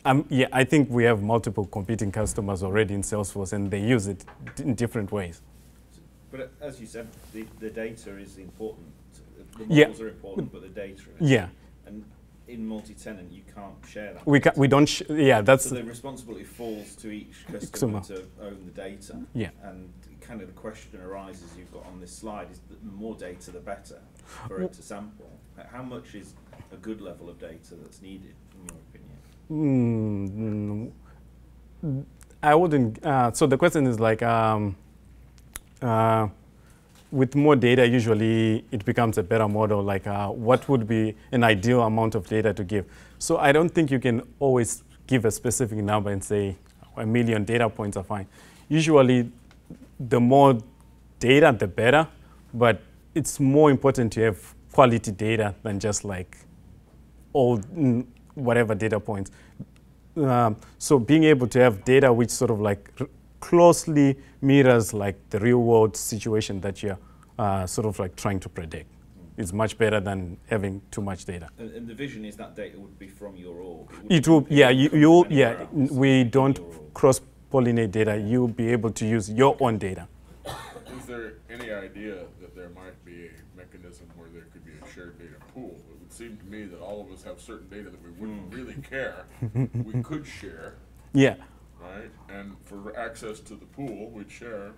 Um, yeah, I think we have multiple competing customers already in Salesforce, and they use it in different ways.
But uh, as you said, the, the data is important. The
Yeah.
models are important, but the data is.
Yeah,
And in multi-tenant, you can't share that.
we ca- we don't. Sh- yeah, that's
So the responsibility falls to each
Customer.
customer to own the data.
Yeah.
And kind of the question arises you've got on this slide is that the more data, the better for it to sample. How much is a good level of data that's needed, in your opinion?
Mm, I wouldn't. Uh, so the question is like, um, uh, with more data, usually it becomes a better model. Like, uh, what would be an ideal amount of data to give? So I don't think you can always give a specific number and say a million data points are fine. Usually, the more data, the better. But it's more important to have quality data than just like all mm, whatever data points. Um, so being able to have data which sort of like closely mirrors like the real world situation that you're uh, sort of like trying to predict is much better than having too much data.
And, and the vision is that data would be from your org.
It
wouldn't
will,
be
yeah, you,
coming
you yeah,
else
we don't cross pollinate data. You'll be able to use your own data.
Is there any idea that there might be a mechanism where there could be a shared data pool? It would seem to me that all of us have certain data that we wouldn't really care, (laughs) we could share,
Yeah.
Right? And for access to the pool, we'd share.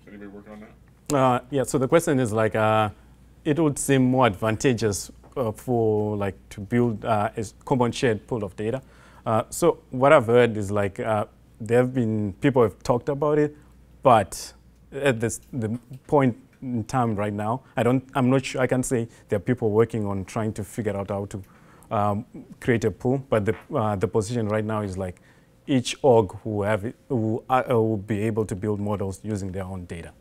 Is anybody working on that?
Uh, yeah, so the question is like, uh, it would seem more advantageous uh, for like to build uh, a common shared pool of data. Uh, so what I've heard is like uh, there have been people have talked about it, but at this the point in time right now, I don't, I'm not sure. I can say there are people working on trying to figure out how to um, create a pool, but the the position right now is like each org who have it, who uh, will be able to build models using their own data.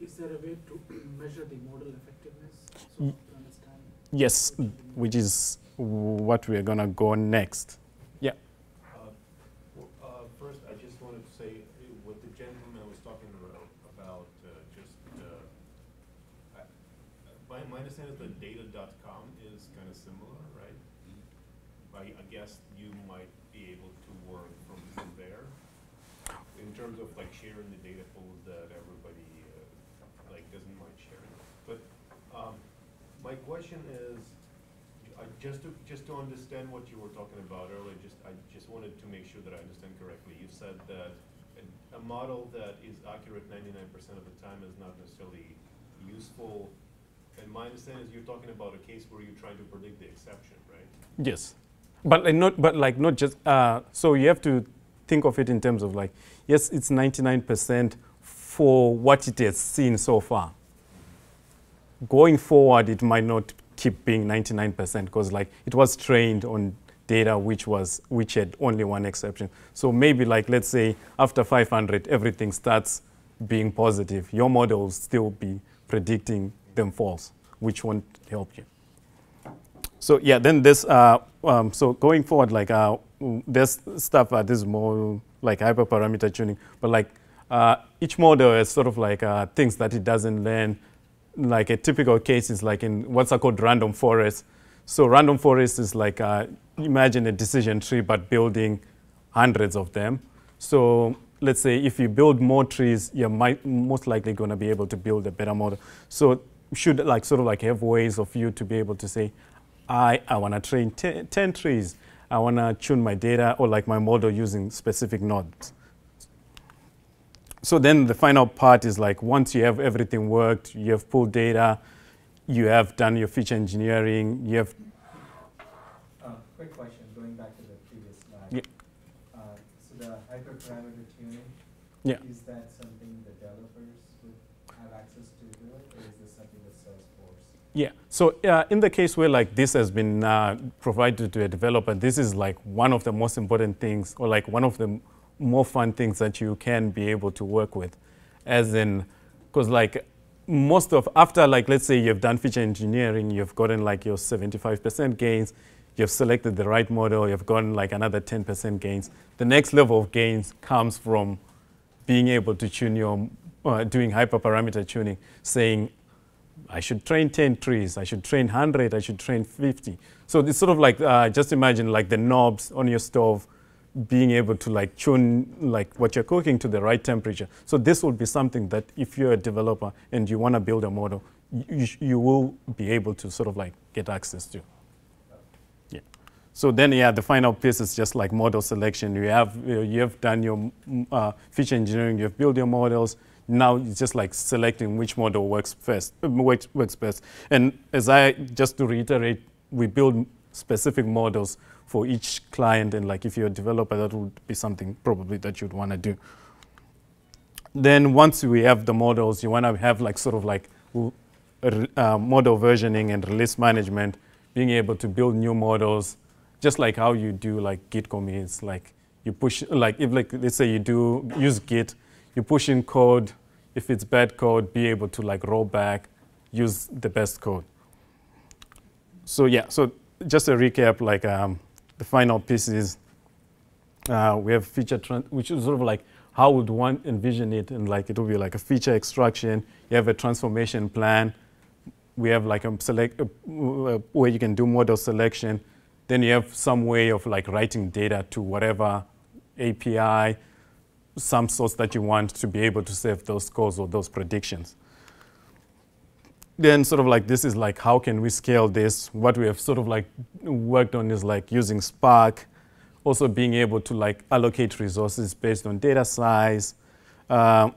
Is there a way to (clears throat) measure the model effectiveness, so to understand?
Yes,
which
is what we're gonna go next. Yeah.
Uh, w- uh, First, I just wanted to say, uh, what the gentleman was talking about, about uh, just, uh, I- my, my understanding is that data.com is kind of similar, right? I, I guess you might be able to work from, from there, in terms of like sharing the data pools that everybody, uh, like, doesn't mind sharing. But, um, my question is, I just to, just to understand what you were talking about earlier, just, I just wanted to make sure that I understand correctly. You said that a, a model that is accurate ninety-nine percent of the time is not necessarily useful. And my understanding is you're talking about a case where you're trying to predict the exception, right?
Yes, but like not, but like not just. Uh, so you have to think of it in terms of like, yes, it's ninety nine percent for what it has seen so far. Going forward, it might not keep being ninety nine percent because like it was trained on data which was which had only one exception. So maybe like let's say after five hundred, everything starts being positive. Your model will still be predicting them false, which won't help you. So yeah, then this. Uh, um, so going forward, like uh, there's stuff. Uh, this is more like hyperparameter tuning, but like uh, each model is sort of like uh, things that it doesn't learn. Like a typical case is like in what's called random forest. So random forest is like uh, imagine a decision tree, but building hundreds of them. So let's say if you build more trees, you're most likely going to be able to build a better model. So should like sort of like have ways of you to be able to say, I, I want to train 10, 10 trees. I want to tune my data or like my model using specific nodes. So then the final part is like once you have everything worked, you have pulled data, you have done your feature engineering, you have
Uh, quick question, going back to the previous slide.
Yeah.
Uh, so the hyperparameter tuning.
Yeah.
Is that something the developers would have access to do it, or is this something that Salesforce?
Yeah. So uh, in the case where like this has been uh, provided to a developer, this is like one of the most important things, or like one of the more fun things that you can be able to work with, as in, because like most of after like let's say you've done feature engineering, you've gotten like your 75% gains, you've selected the right model, you've gotten like another 10% gains. The next level of gains comes from being able to tune your, uh, doing hyperparameter tuning, saying I should train 10 trees, I should train 100, I should train 50. So it's sort of like, uh, just imagine like the knobs on your stove being able to like tune like what you're cooking to the right temperature. So this will be something that if you're a developer and you want to build a model, you, you, will be able to sort of like get access to. Yeah. So then, yeah, the final piece is just like model selection. You have you have done your uh, feature engineering. You've built your models. Now it's just like selecting which model works first, works, works best. And as I just to reiterate, we build specific models for each client. And like if you're a developer, that would be something probably that you'd want to do. Then once we have the models, you want to have like sort of like uh, model versioning and release management, being able to build new models, just like how you do like Git commits. Like you push, like if like let's say you do use Git, you push in code. If it's bad code, be able to like roll back, use the best code. So yeah, so just a recap, like um, the final piece is uh, we have feature, which is sort of like how would one envision it, and like it will be like a feature extraction. You have a transformation plan. We have like a select uh, where you can do model selection. Then you have some way of like writing data to whatever API, some source that you want to be able to save those scores or those predictions then sort of like this is like how can we scale this? What we have sort of like worked on is like using spark also being able to like allocate resources based on data size uh,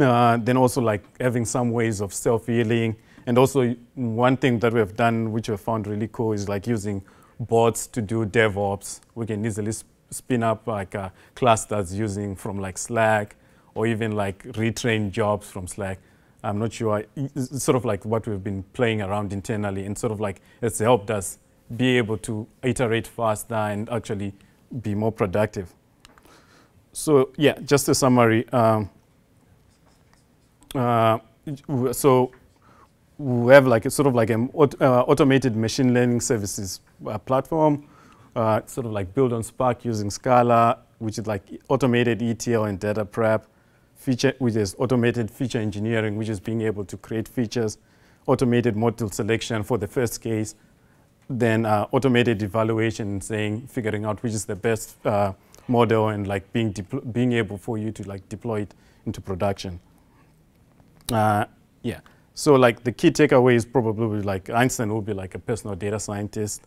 uh, then also like having some ways of self-healing. And also one thing that we have done which we found really cool is like using bots to do devops. We can easily sp- spin up like uh, clusters using from like slack or even like retrain jobs from slack I'm not sure. Sort of like what we've been playing around internally, and sort of like it's helped us be able to iterate faster and actually be more productive. So yeah, just a summary. Um, uh, so we have like a sort of like an aut- uh, automated machine learning services uh, platform, uh, sort of like built on Spark using Scala, which is like automated ETL and data prep feature, which is automated feature engineering, which is being able to create features, automated model selection for the first case, then uh, automated evaluation, saying figuring out which is the best uh, model and like being being able for you to like deploy it into production. Uh, yeah. So like the key takeaway is probably like Einstein will be like a personal data scientist.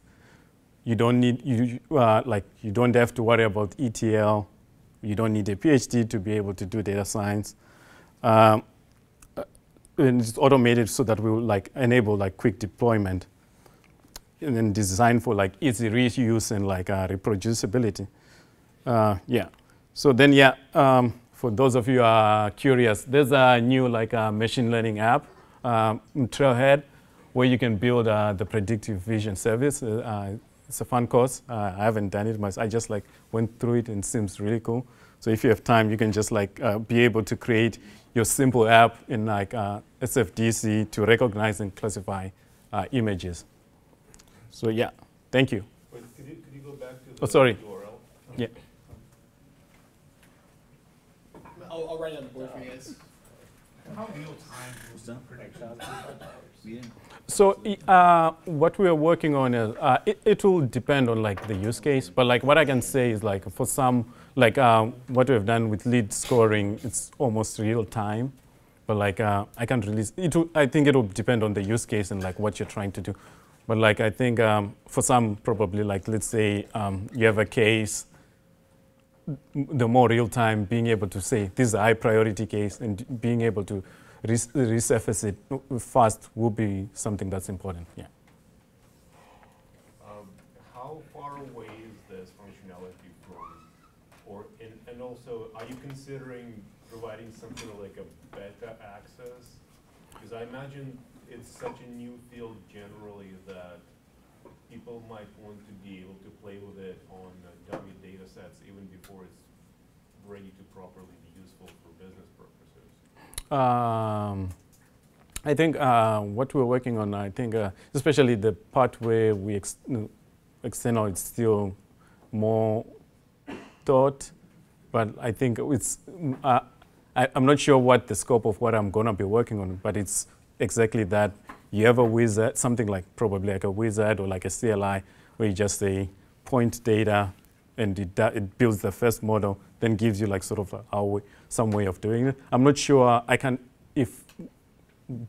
You don't need you uh, like you don't have to worry about ETL you don't need a PhD to be able to do data science. Um, uh, and it's automated so that we will like enable like quick deployment and then design for like easy reuse and like uh, reproducibility. Uh, yeah. So then, yeah, um, for those of you are curious, there's a new like uh, machine learning app, um, Trailhead, where you can build uh, the predictive vision service. Uh, uh, it's a fun course. Uh, I haven't done it myself. I just like went through it and it seems really cool. So if you have time, you can just like uh, be able to create your simple app in like uh, SFDC to recognize and classify uh, images. So yeah, thank you.
Wait, could you, could you go back to the
Oh, sorry.
URL?
Yeah.
I'll, I'll write it on the board for you guys.
How real time
What's that? Yeah.
So uh, what we are working on is uh, it, it will depend on like the use case, but like what I can say is like for some like um, what we've done with lead scoring, it's almost real time, but like uh, I can't release it. Will, I think it will depend on the use case and like what you're trying to do. But like I think um, for some probably like let's say um, you have a case, the more real time being able to say this is a high priority case and being able to res- resurface it fast will be something that's important. Yeah.
Um, how far away is this functionality from, or, and, and also, are you considering providing something like a beta access? Because I imagine it's such a new field generally that people might want to be able to play with it on uh, dummy data sets even before it's ready to properly be useful for business purposes.
Um, I think uh, what we're working on, I think, uh, especially the part where we ex- external, it's still more thought, but I think it's. mm, Uh, I, I'm not sure what the scope of what I'm gonna be working on, but it's exactly that. You have a wizard, something like probably like a wizard or like a CLI, where you just say point data, and it, it builds the first model, then gives you like sort of a, way, some way of doing it. I'm not sure I can if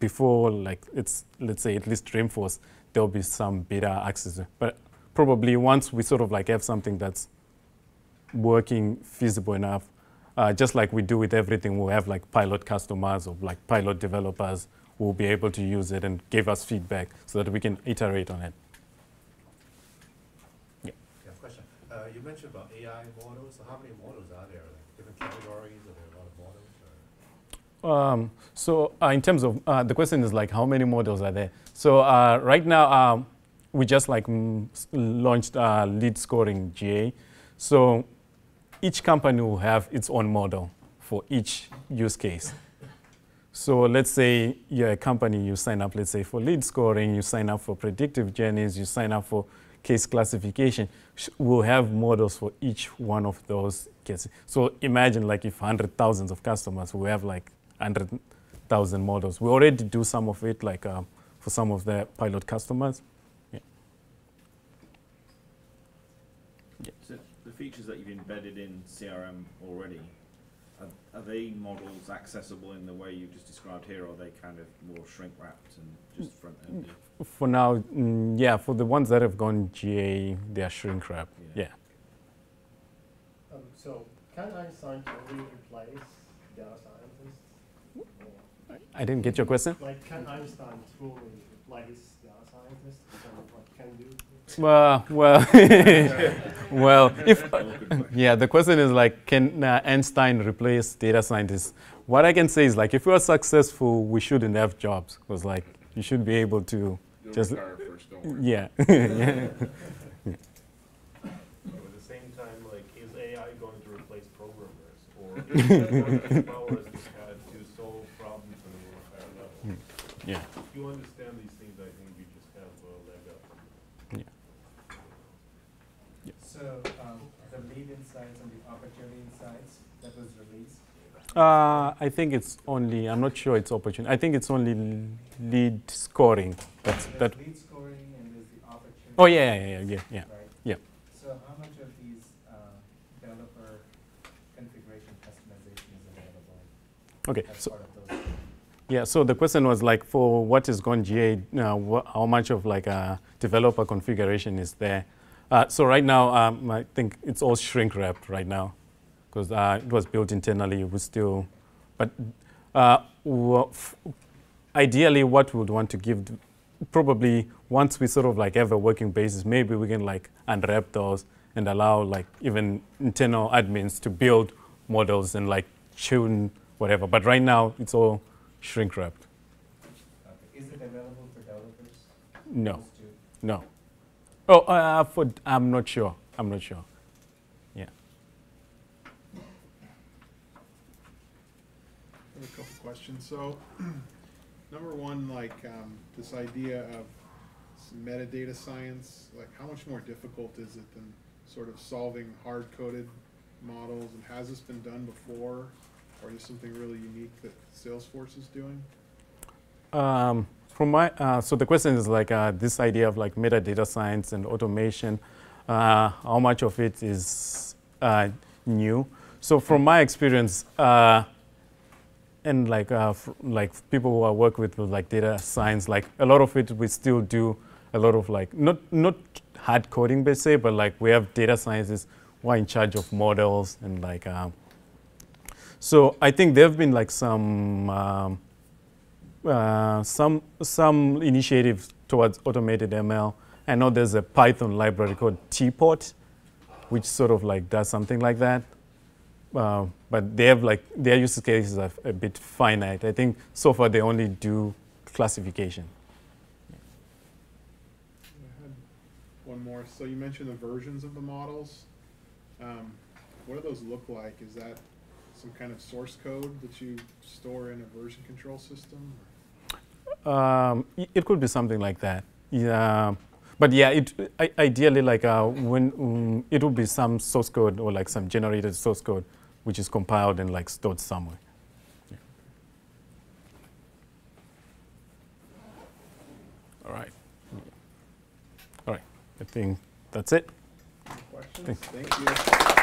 before like it's let's say at least Dreamforce, there'll be some beta access, but probably once we sort of like have something that's working feasible enough, uh, just like we do with everything, we'll have like pilot customers or like pilot developers who will be able to use it and give us feedback so that we can iterate on it.
Yeah, question. Uh, you mentioned about AI models. So how many models are there? Like different categories? Are there a lot of models?
Um, so uh, in terms of uh, the question is like how many models are there? So uh, right now um, we just like launched uh, lead scoring GA. So each company will have its own model for each use case. So let's say you're a company, you sign up, let's say for lead scoring, you sign up for predictive journeys, you sign up for case classification. We'll have models for each one of those cases. So imagine like if hundred thousands of customers, we have like hundred thousand models. We already do some of it, like um, for some of the pilot customers.
So the features that you've embedded in CRM already, are, are they models accessible in the way you just described here, or are they kind of more shrink wrapped and just front ended?
For now, mm, yeah, for the ones that have gone GA, they are shrink wrapped.
Yeah.
Yeah.
Um, so can Einstein totally replace data scientists?
I didn't get your question.
like, can Einstein truly replace data scientists in of what can do?
Well, well, (laughs) (laughs) well. If
Well,
yeah, the question is like, can uh, Einstein replace data scientists? What I can say is like, if we are successful, we shouldn't have jobs because like you should be able to.
You'll
Just-
retire first, don't worry.
Yeah. (laughs) yeah.
But at the same time, like, is AI going to replace programmers? Or is it going to empower us to, uh, to solve problems on a more higher level?
Yeah.
If you understand these things, I think we just have a leg up.
So, um, the lead insights and the opportunity insights that was released,
Uh, I think it's only. I'm not sure it's opportunity. I think it's only lead scoring. That's that.
lead scoring and there's the opportunity.
Oh yeah, yeah, yeah, yeah, yeah.
Right?
yeah.
So how much of these, uh, developer configuration customization is available
Okay. So
part of those?
Yeah, so the question was like for what is gone GA, uh, how much of like a developer configuration is there? Uh, so right now, um, I think it's all shrink wrapped right now because uh, it was built internally. We still, but uh, ideally, what we would want to give, probably once we sort of like have a working basis, maybe we can like unwrap those and allow like even internal admins to build models and like tune whatever. But right now, it's all shrink wrapped.
Okay. Is it available for developers?
No, no. Oh, uh, for I'm not sure. I'm not sure. Yeah.
I have a couple questions. So, (clears throat) number one, like, um, this idea of metadata science, like, how much more difficult is it than sort of solving hard-coded models? And has this been done before? Or is this something really unique that Salesforce is doing?
Um, from my, uh, so the question is like uh, this idea of like metadata science and automation. Uh, how much of it is uh, new? So from my experience, uh, and like uh, like people who I work with with like data science, like a lot of it we still do a lot of like not not hard coding per se, but like we have data scientists who are in charge of models and like. So I think there have been like some um, uh, some some initiatives towards automated ML. I know there's a Python library called TPOT, which sort of like does something like that. Uh, but they have like their use cases are a bit finite. I think so far they only do classification.
One more. So you mentioned the versions of the models. Um, what do those look like? Is that some kind of source code that you store in a version control system?
Um, it could be something like that. Yeah, but yeah, it I, ideally like uh, when um, it would be some source code or like some generated source code, which is compiled and like stored somewhere. Yeah. All right. All right. I think that's it.
Questions?
Thank-
Thank you.